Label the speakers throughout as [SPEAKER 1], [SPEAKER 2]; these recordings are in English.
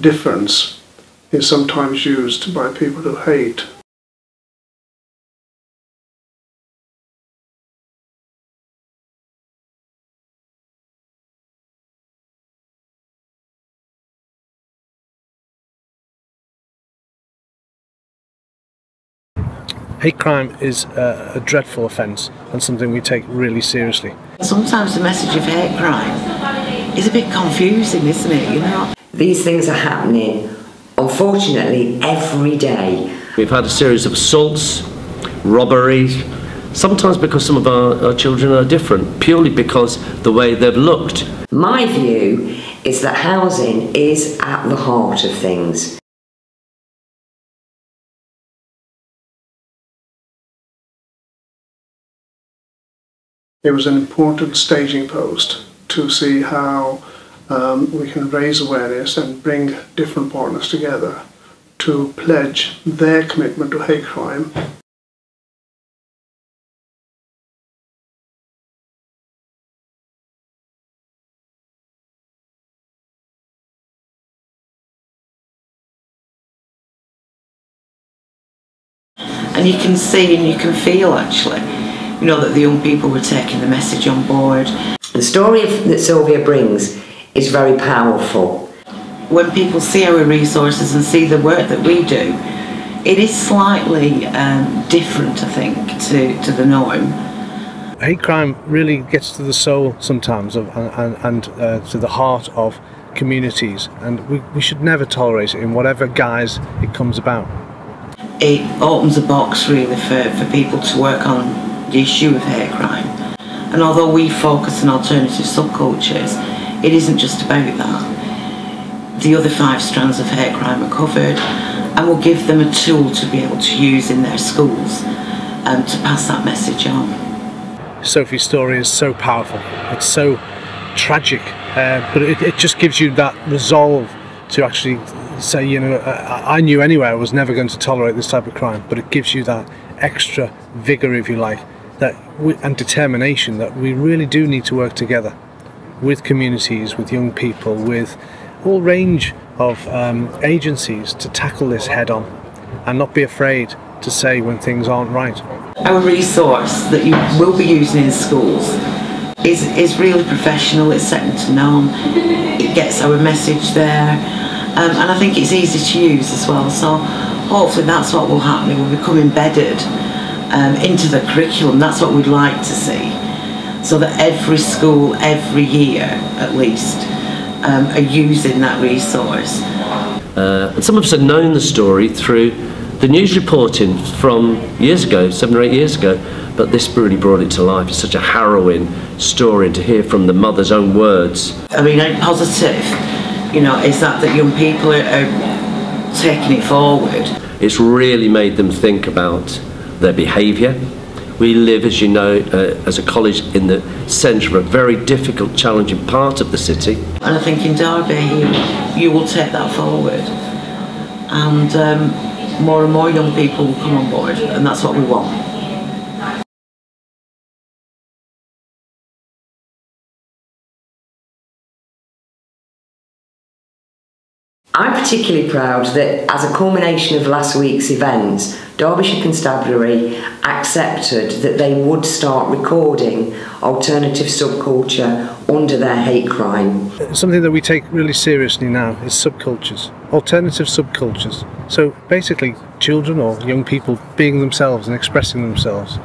[SPEAKER 1] difference is sometimes used by people who hate.
[SPEAKER 2] Hate crime is a, a dreadful offence and something we take really seriously.
[SPEAKER 3] Sometimes the message of hate crime is a bit confusing, isn't it? You know,
[SPEAKER 4] These things are happening, unfortunately, every day.
[SPEAKER 5] We've had a series of assaults, robberies, sometimes because some of our, our children are different, purely because the way they've looked.
[SPEAKER 4] My view is that housing is at the heart of things.
[SPEAKER 1] It was an important staging post to see how um, we can raise awareness and bring different partners together to pledge their commitment to hate crime
[SPEAKER 3] and you can see and you can feel actually, you know, that the young people were taking the message on board.
[SPEAKER 4] The story that Sylvia brings is very powerful.
[SPEAKER 3] When people see our resources and see the work that we do, it is slightly um, different, I think, to, to the norm.
[SPEAKER 2] Hate crime really gets to the soul sometimes of, and, and uh, to the heart of communities, and we, we should never tolerate it in whatever guise it comes about.
[SPEAKER 3] It opens a box really for, for people to work on the issue of hate crime. And although we focus on alternative subcultures, it isn't just about that. The other five strands of hate crime are covered and we'll give them a tool to be able to use in their schools um, to pass that message on.
[SPEAKER 2] Sophie's story is so powerful. It's so tragic, uh, but it, it just gives you that resolve to actually say, you know, I, I knew anyway I was never going to tolerate this type of crime, but it gives you that extra vigor, if you like, that we, and determination that we really do need to work together with communities, with young people, with all range of um, agencies to tackle this head on and not be afraid to say when things aren't right.
[SPEAKER 3] Our resource that you will be using in schools is, is really professional, it's second to none, it gets our message there, um, and I think it's easy to use as well. So hopefully that's what will happen, it will become embedded um, into the curriculum, that's what we'd like to see. So that every school, every year at least, um, are using that resource.
[SPEAKER 5] Uh, and some of us had known the story through the news reporting from years ago, seven or eight years ago, but this really brought it to life. It's such a harrowing story and to hear from the mother's own words.
[SPEAKER 3] I mean, a positive, you know, is that that young people are, are taking it forward.
[SPEAKER 5] It's really made them think about their behaviour. We live, as you know, uh, as a college in the centre of a very difficult, challenging part of the city.
[SPEAKER 3] And I think in Derby, you, you will take that forward. And um, more and more young people will come on board, and that's what we want.
[SPEAKER 4] I'm particularly proud that as a culmination of last week's events, Derbyshire Constabulary accepted that they would start recording alternative subculture under their hate crime.
[SPEAKER 2] Something that we take really seriously now is subcultures, alternative subcultures. So basically, children or young people being themselves and expressing themselves.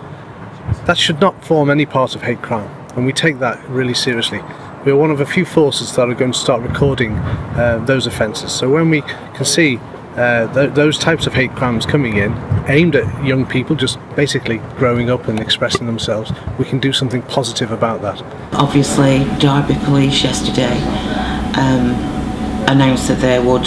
[SPEAKER 2] That should not form any part of hate crime, and we take that really seriously. We're one of a few forces that are going to start recording uh, those offences. So when we can see uh, th- those types of hate crimes coming in, aimed at young people just basically growing up and expressing themselves, we can do something positive about that.
[SPEAKER 3] Obviously, Derby Police yesterday um, announced that they would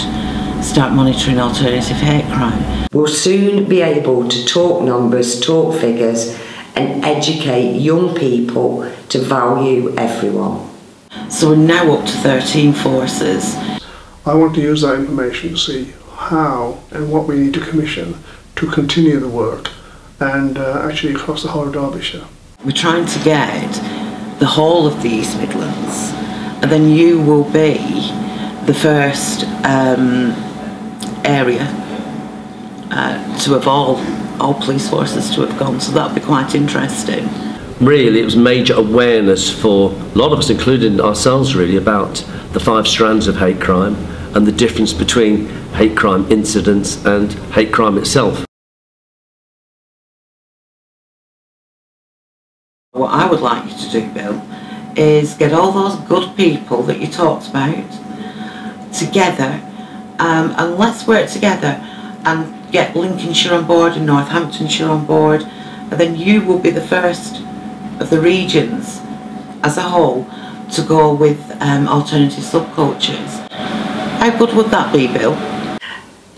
[SPEAKER 3] start monitoring alternative hate crime.
[SPEAKER 4] We'll soon be able to talk numbers, talk figures, and educate young people to value everyone.
[SPEAKER 3] So we're now up to 13 forces.
[SPEAKER 1] I want to use that information to see how and what we need to commission to continue the work and uh, actually across the whole of Derbyshire.
[SPEAKER 3] We're trying to get the whole of the East Midlands, and then you will be the first um, area uh, to have all all police forces to have gone. So that'd be quite interesting.
[SPEAKER 5] Really, it was major awareness for a lot of us, including ourselves, really, about the five strands of hate crime and the difference between hate crime incidents and hate crime itself.
[SPEAKER 3] What I would like you to do, Bill, is get all those good people that you talked about together um, and let's work together and get Lincolnshire on board and Northamptonshire on board and then you will be the first of the regions as a whole to go with um, alternative subcultures. How good would that be, Bill?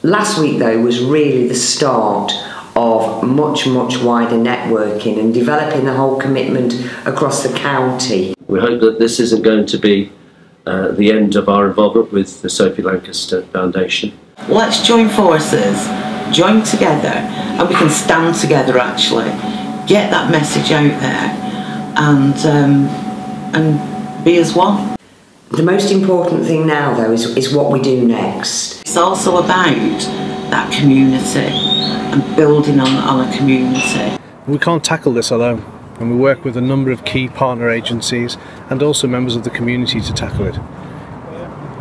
[SPEAKER 4] Last week, though, was really the start of much, much wider networking and developing the whole commitment across the county.
[SPEAKER 5] We hope that this isn't going to be uh, the end of our involvement with the Sophie Lancaster Foundation.
[SPEAKER 3] Let's join forces, join together, and we can stand together actually, get that message out there, and, um, and be as one.
[SPEAKER 4] The most important thing now, though, is, is what we do next.
[SPEAKER 3] It's also about that community and building on, on a community.
[SPEAKER 2] We can't tackle this alone, and we work with a number of key partner agencies and also members of the community to tackle it.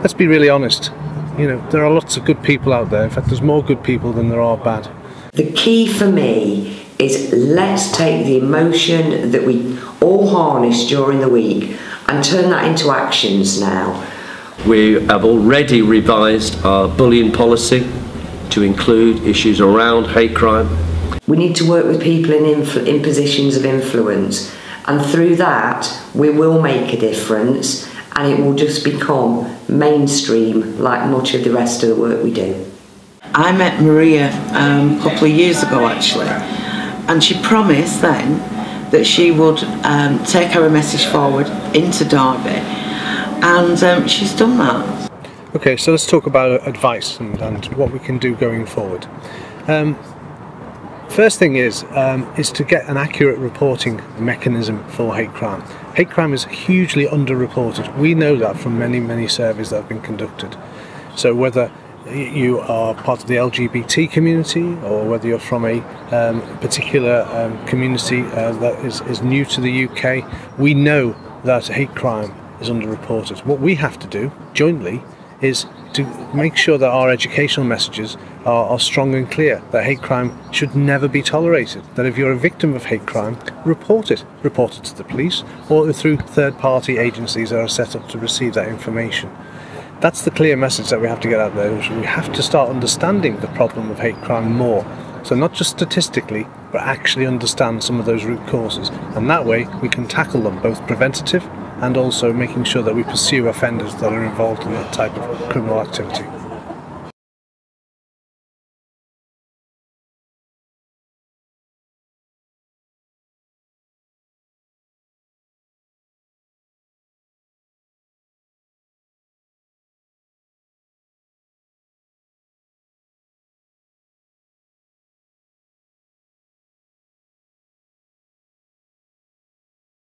[SPEAKER 2] Let's be really honest, you know, there are lots of good people out there. In fact, there's more good people than there are bad.
[SPEAKER 4] The key for me is let's take the emotion that we all harness during the week and turn that into actions now.
[SPEAKER 5] We have already revised our bullying policy to include issues around hate crime.
[SPEAKER 4] We need to work with people in, in positions of influence, and through that, we will make a difference and it will just become mainstream like much of the rest of the work we do.
[SPEAKER 3] I met Maria um, a couple of years ago actually, and she promised then that she would um, take our message forward into Derby, and um, she's done that.
[SPEAKER 2] Okay, so let's talk about advice and, and what we can do going forward. Um, first thing is um, is to get an accurate reporting mechanism for hate crime. Hate crime is hugely underreported. We know that from many many surveys that have been conducted. So whether you are part of the LGBT community or whether you're from a um, particular um, community uh, that is, is new to the UK, we know that hate crime is underreported. What we have to do jointly is to make sure that our educational messages are, are, strong and clear that hate crime should never be tolerated. That if you're a victim of hate crime, report it. Report it to the police or through third party agencies that are set up to receive that information. That's the clear message that we have to get out there. We have to start understanding the problem of hate crime more. So, not just statistically, but actually understand some of those root causes. And that way, we can tackle them both preventative and also making sure that we pursue offenders that are involved in that type of criminal activity.